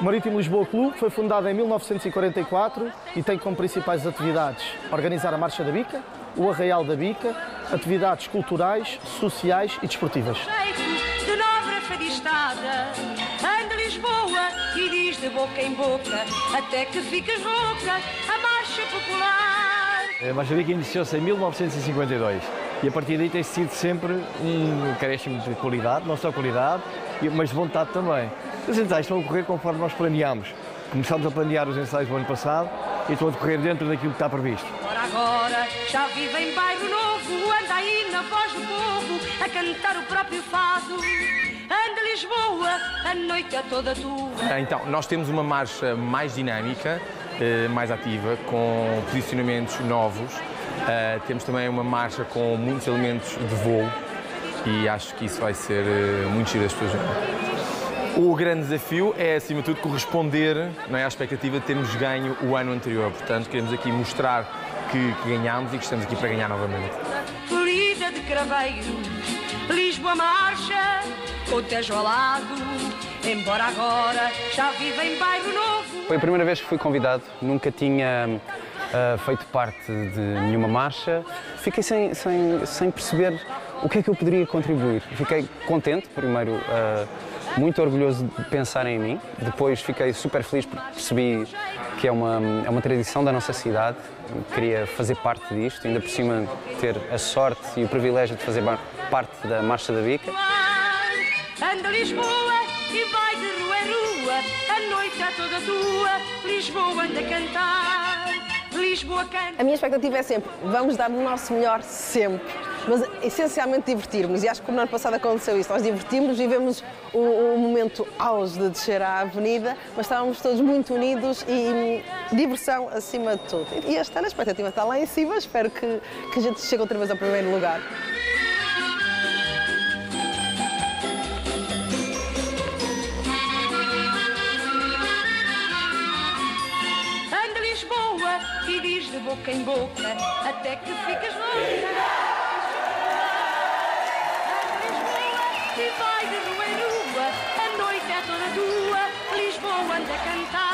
O Marítimo Lisboa Clube foi fundado em 1944 e tem como principais atividades organizar a Marcha da Bica, o Arraial da Bica, atividades culturais, sociais e desportivas. de nobre fadistada Anda Lisboa e diz de boca em boca Até que ficas rouca a marcha popular A Marcha da Bica iniciou-se em 1952 e a partir daí tem sido sempre um acréscimo de qualidade, não só qualidade, mas de vontade também. Os ensaios estão a correr conforme nós planeámos. Começámos a planear os ensaios do ano passado e estão a decorrer dentro daquilo que está previsto. Ora agora já vive em bairro novo Anda aí na voz do povo a cantar o próprio fado Anda Lisboa, a noite é toda tua Então, nós temos uma marcha mais dinâmica, eh, mais ativa, com posicionamentos novos. Eh, Temos também uma marcha com muitos elementos de voo e acho que isso vai ser eh, muito giro das pessoas. O grande desafio é, acima de tudo, corresponder não é, à expectativa de termos ganho o ano anterior. Portanto, queremos aqui mostrar que, que ganhámos e que estamos aqui para ganhar novamente. De craveiros Lisboa marcha ao lado Embora agora já vive em bairro novo Foi a primeira vez que fui convidado, nunca tinha ah, feito parte de nenhuma marcha. Fiquei sem, sem, sem perceber o que é que eu poderia contribuir. Fiquei contente, primeiro, ah, muito orgulhoso de pensar em mim. Depois fiquei super feliz porque percebi que é uma, é uma tradição da nossa cidade. Queria fazer parte disto, ainda por cima ter a sorte e o privilégio de fazer parte da Marcha da Bica. Anda Lisboa e vai de rua em rua A noite é toda tua Lisboa anda a cantar Lisboa canta A minha expectativa é sempre, vamos dar o nosso melhor sempre, mas essencialmente divertirmos. E acho que como no ano passado aconteceu isso, nós divertimos, vivemos o, o momento auge de descer à avenida, mas estávamos todos muito unidos e hum, diversão acima de tudo. E este ano a expectativa está lá em cima, espero que, que a gente chegue outra vez ao primeiro lugar. Diz de boca em boca Até que ficas louca e vai de rua em rua A noite é toda tua. Lisboa anda a cantar